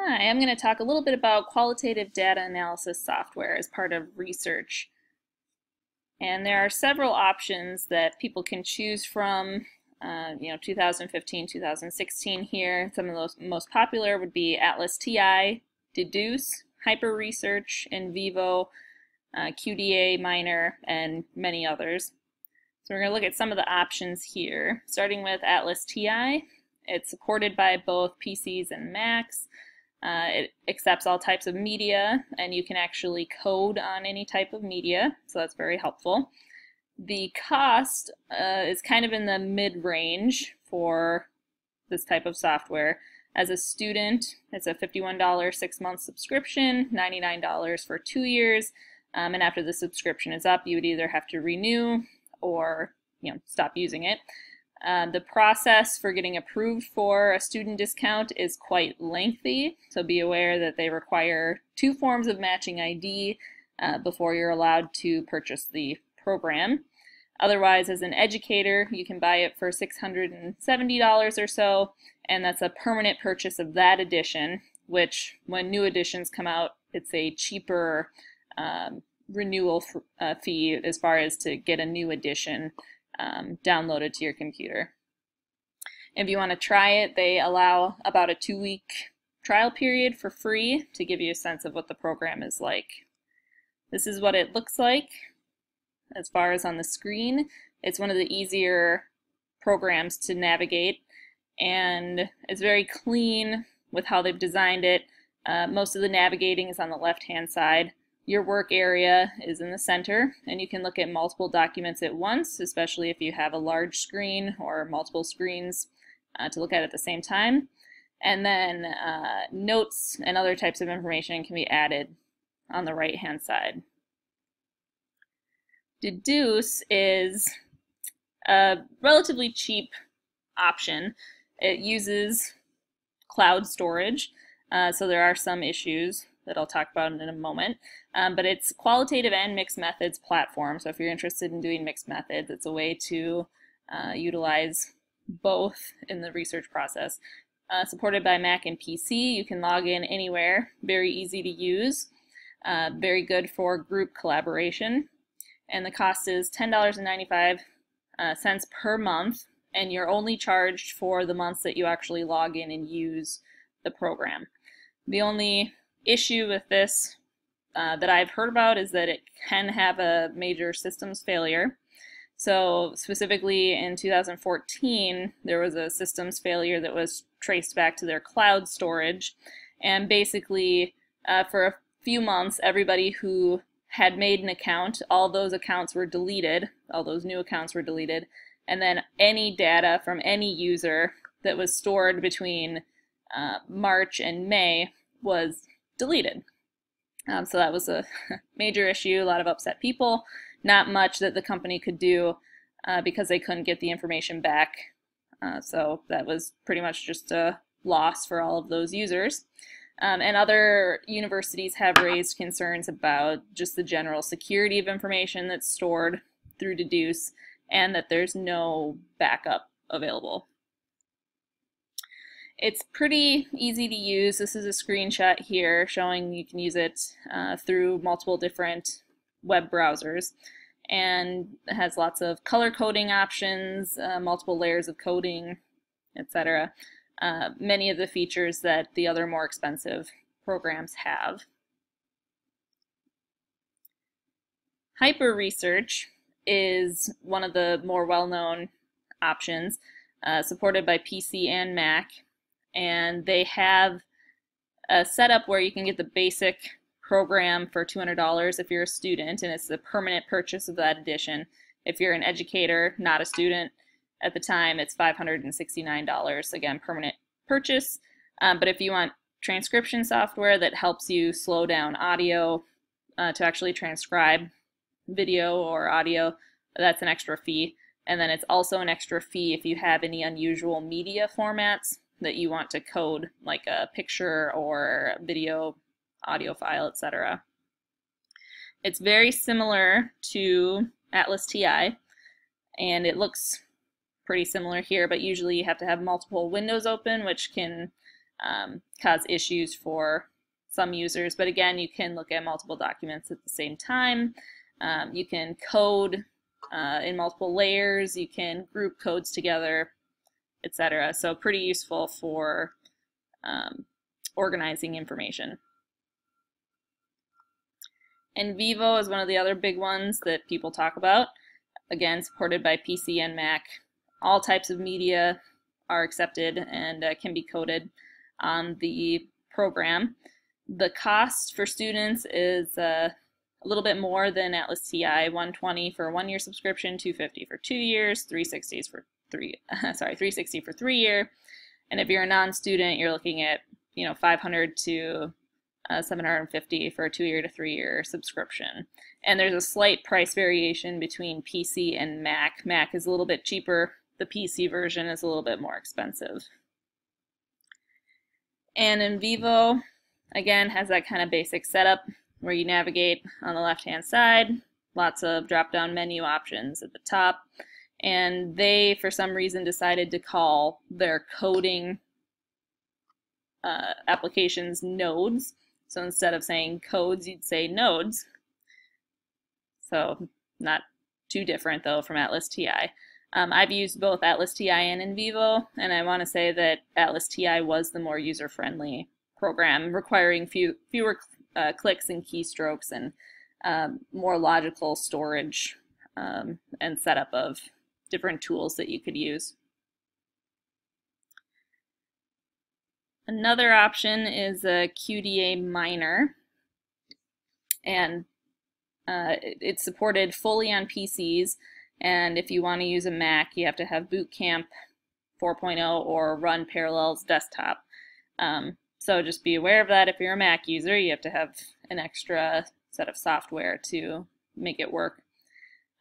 Hi, I'm going to talk a little bit about qualitative data analysis software as part of research. And there are several options that people can choose from. Uh, you know, 2015, 2016 here. Some of those most popular would be Atlas TI, Dedoose, Hyper Research, NVivo, uh, QDA Miner, and many others. So we're going to look at some of the options here, starting with Atlas TI. It's supported by both PCs and Macs. Uh, it accepts all types of media, and you can actually code on any type of media, so that's very helpful. The cost uh, is kind of in the mid-range for this type of software. As a student, it's a $51 six-month subscription, $99 for two years, um, and after the subscription is up, you would either have to renew or you know stop using it. Uh, the process for getting approved for a student discount is quite lengthy, so be aware that they require two forms of matching ID uh, before you're allowed to purchase the program. Otherwise, as an educator, you can buy it for $670 or so, and that's a permanent purchase of that edition, which when new editions come out, it's a cheaper um, renewal uh, fee as far as to get a new edition um, downloaded to your computer. If you want to try it, they allow about a two week trial period for free to give you a sense of what the program is like. This is what it looks like as far as on the screen. It's one of the easier programs to navigate and it's very clean with how they've designed it. Uh, most of the navigating is on the left hand side. Your work area is in the center, and you can look at multiple documents at once, especially if you have a large screen or multiple screens uh, to look at at the same time. And then uh, notes and other types of information can be added on the right-hand side. Dedoose is a relatively cheap option. It uses cloud storage, uh, so there are some issues that I'll talk about in a moment. Um, but it's qualitative and mixed methods platform. So if you're interested in doing mixed methods, it's a way to uh, utilize both in the research process. Uh, supported by Mac and PC, you can log in anywhere, very easy to use, uh, very good for group collaboration. And the cost is $10.95 uh, per month, and you're only charged for the months that you actually log in and use the program. The only issue with this uh, that I've heard about is that it can have a major systems failure. So specifically in 2014, there was a systems failure that was traced back to their cloud storage. And basically, uh, for a few months, everybody who had made an account, all those accounts were deleted, all those new accounts were deleted, and then any data from any user that was stored between uh, March and May was deleted. Um, so that was a major issue, a lot of upset people, not much that the company could do uh, because they couldn't get the information back. Uh, so that was pretty much just a loss for all of those users. Um, and other universities have raised concerns about just the general security of information that's stored through Dedoose and that there's no backup available. It's pretty easy to use. This is a screenshot here showing you can use it uh, through multiple different web browsers and has lots of color coding options, uh, multiple layers of coding, etc. Uh, many of the features that the other more expensive programs have. Hyper Research is one of the more well-known options, uh, supported by PC and Mac and they have a setup where you can get the basic program for $200 if you're a student, and it's the permanent purchase of that edition. If you're an educator, not a student, at the time it's $569, again, permanent purchase. Um, but if you want transcription software that helps you slow down audio uh, to actually transcribe video or audio, that's an extra fee. And then it's also an extra fee if you have any unusual media formats that you want to code, like a picture or video, audio file, etc. It's very similar to Atlas TI, and it looks pretty similar here, but usually you have to have multiple windows open, which can um, cause issues for some users. But again, you can look at multiple documents at the same time. Um, you can code uh, in multiple layers. You can group codes together, etc. So pretty useful for um, organizing information. NVivo is one of the other big ones that people talk about. Again, supported by PC and Mac. All types of media are accepted and uh, can be coded on the program. The cost for students is uh, a little bit more than Atlas TI, 120 for a one-year subscription, 250 for two years, 360s for three, sorry, 360 for three year. And if you're a non-student, you're looking at, you know, 500 to uh, 750 for a two-year to three-year subscription. And there's a slight price variation between PC and Mac. Mac is a little bit cheaper. The PC version is a little bit more expensive. And NVivo, again, has that kind of basic setup where you navigate on the left-hand side, lots of drop-down menu options at the top, and they, for some reason, decided to call their coding uh, applications nodes. So instead of saying codes, you'd say nodes. So not too different, though, from Atlas TI. Um, I've used both Atlas TI and NVivo, and I want to say that Atlas TI was the more user-friendly program, requiring few, fewer uh, clicks and keystrokes and um, more logical storage um, and setup of different tools that you could use. Another option is a QDA Miner, and uh, it's supported fully on PCs, and if you want to use a Mac, you have to have Boot Camp 4.0 or run Parallels Desktop. Um, so just be aware of that if you're a Mac user, you have to have an extra set of software to make it work.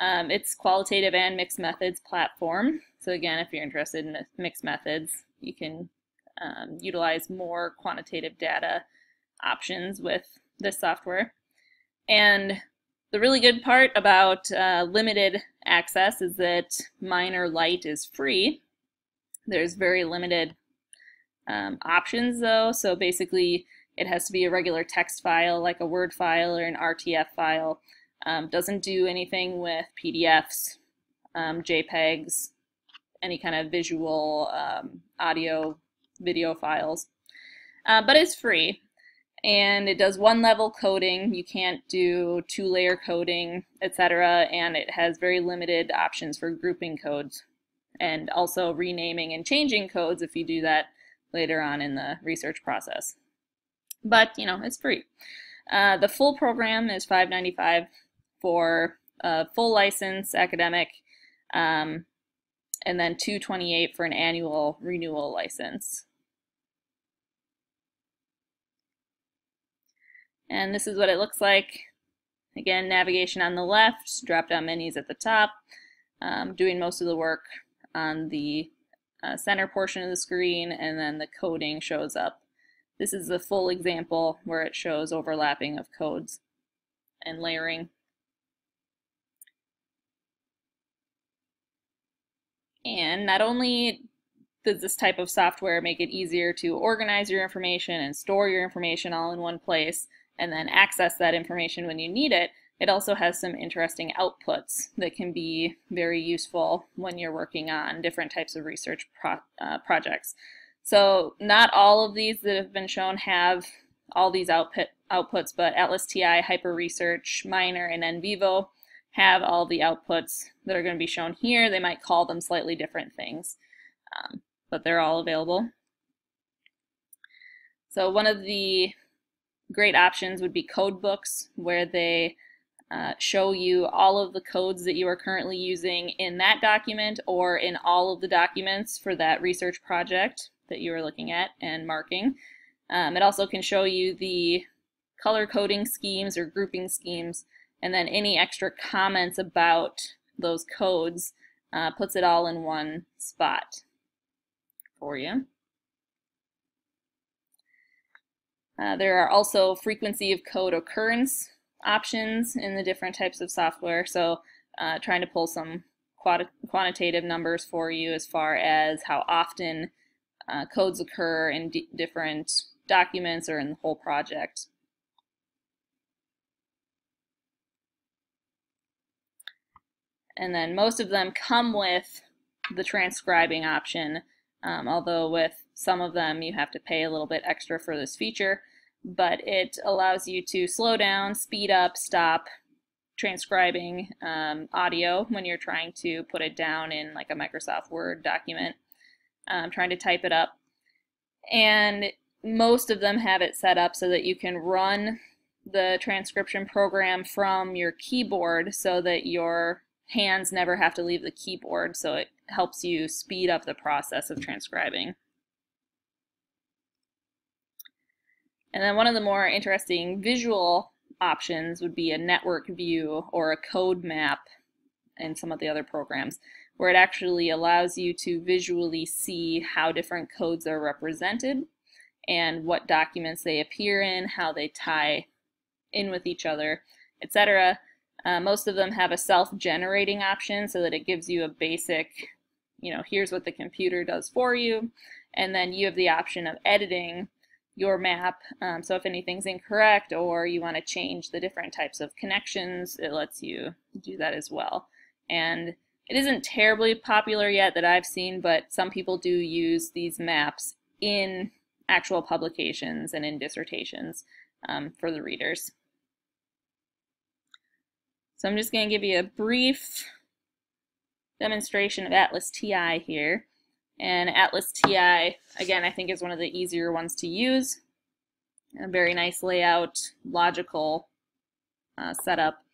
Um, it's qualitative and mixed methods platform. So again, if you're interested in mixed methods, you can um, utilize more quantitative data options with this software. And the really good part about uh, limited access is that Miner Lite is free. There's very limited um, options though, so basically it has to be a regular text file like a Word file or an RTF file. Um, doesn't do anything with PDFs, um, JPEGs, any kind of visual, um, audio, video files. Uh, but it's free and it does one level coding. You can't do two layer coding, etc. And it has very limited options for grouping codes and also renaming and changing codes if you do that later on in the research process. But, you know, it's free. Uh, the full program is $5.95 for a full license academic, um, and then 228 for an annual renewal license. And this is what it looks like. Again, navigation on the left, drop-down menus at the top, um, doing most of the work on the uh, center portion of the screen, and then the coding shows up. This is the full example where it shows overlapping of codes and layering. And not only does this type of software make it easier to organize your information and store your information all in one place and then access that information when you need it, it also has some interesting outputs that can be very useful when you're working on different types of research pro uh, projects. So not all of these that have been shown have all these output outputs, but Atlas TI, Hyper Research, Miner, and NVivo have all the outputs that are going to be shown here. They might call them slightly different things, um, but they're all available. So one of the great options would be code books, where they uh, show you all of the codes that you are currently using in that document or in all of the documents for that research project that you are looking at and marking. Um, it also can show you the color coding schemes or grouping schemes and then any extra comments about those codes uh, puts it all in one spot for you. Uh, there are also frequency of code occurrence options in the different types of software. So uh, trying to pull some quantitative numbers for you as far as how often uh, codes occur in different documents or in the whole project. And then most of them come with the transcribing option, um, although with some of them you have to pay a little bit extra for this feature. But it allows you to slow down, speed up, stop transcribing um, audio when you're trying to put it down in like a Microsoft Word document, um, trying to type it up. And most of them have it set up so that you can run the transcription program from your keyboard so that your hands never have to leave the keyboard, so it helps you speed up the process of transcribing. And then one of the more interesting visual options would be a network view or a code map in some of the other programs, where it actually allows you to visually see how different codes are represented and what documents they appear in, how they tie in with each other, etc. Uh, most of them have a self-generating option so that it gives you a basic, you know, here's what the computer does for you. And then you have the option of editing your map. Um, so if anything's incorrect or you want to change the different types of connections, it lets you do that as well. And it isn't terribly popular yet that I've seen, but some people do use these maps in actual publications and in dissertations um, for the readers. So I'm just going to give you a brief demonstration of Atlas TI here. And Atlas TI, again, I think is one of the easier ones to use. A very nice layout, logical uh, setup.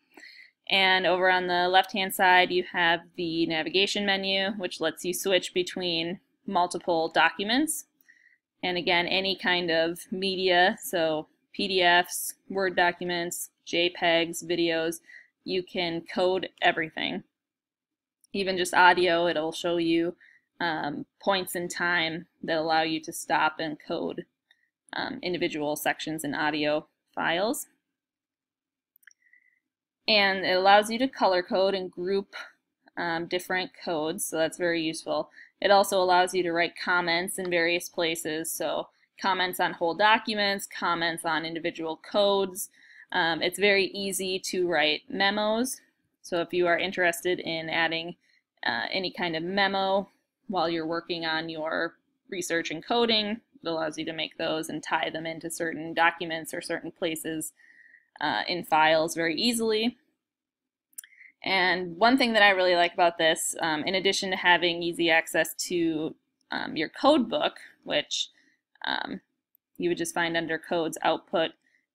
And over on the left-hand side, you have the navigation menu, which lets you switch between multiple documents. And again, any kind of media, so PDFs, Word documents, JPEGs, videos, you can code everything. Even just audio, it'll show you um, points in time that allow you to stop and code um, individual sections in audio files. And it allows you to color code and group um, different codes, so that's very useful. It also allows you to write comments in various places, so comments on whole documents, comments on individual codes, um, it's very easy to write memos. So if you are interested in adding uh, any kind of memo while you're working on your research and coding, it allows you to make those and tie them into certain documents or certain places uh, in files very easily. And one thing that I really like about this, um, in addition to having easy access to um, your code book, which um, you would just find under codes output,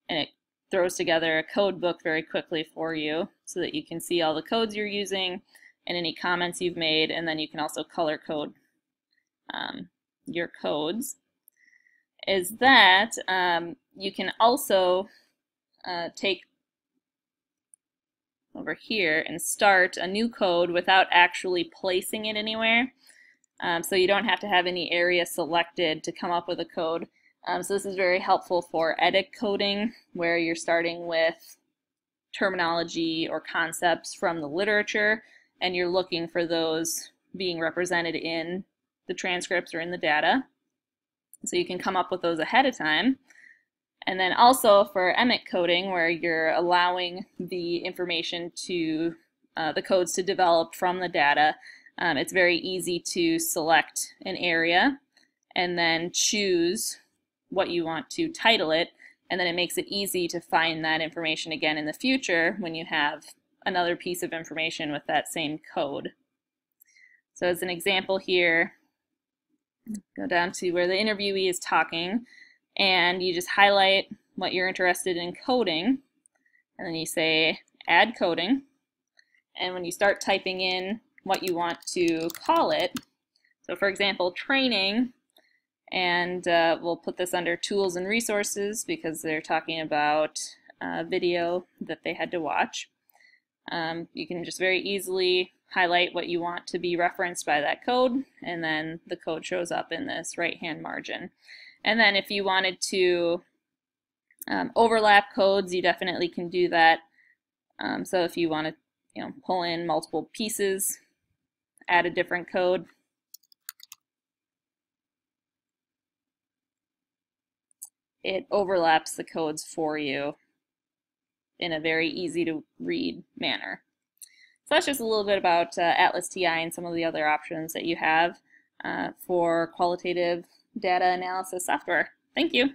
and it throws together a code book very quickly for you so that you can see all the codes you're using and any comments you've made, and then you can also color code um, your codes, is that um, you can also uh, take over here and start a new code without actually placing it anywhere. Um, so you don't have to have any area selected to come up with a code. Um, so this is very helpful for etic coding, where you're starting with terminology or concepts from the literature, and you're looking for those being represented in the transcripts or in the data. So you can come up with those ahead of time. And then also for EMIC coding, where you're allowing the information to, uh, the codes to develop from the data, um, it's very easy to select an area and then choose what you want to title it, and then it makes it easy to find that information again in the future when you have another piece of information with that same code. So as an example here, go down to where the interviewee is talking, and you just highlight what you're interested in coding, and then you say add coding, and when you start typing in what you want to call it, so for example, training, and uh, we'll put this under tools and resources because they're talking about a video that they had to watch. Um, you can just very easily highlight what you want to be referenced by that code and then the code shows up in this right hand margin. And then if you wanted to um, overlap codes you definitely can do that. Um, so if you want to you know, pull in multiple pieces, add a different code, it overlaps the codes for you in a very easy to read manner. So that's just a little bit about uh, Atlas TI and some of the other options that you have uh, for qualitative data analysis software. Thank you.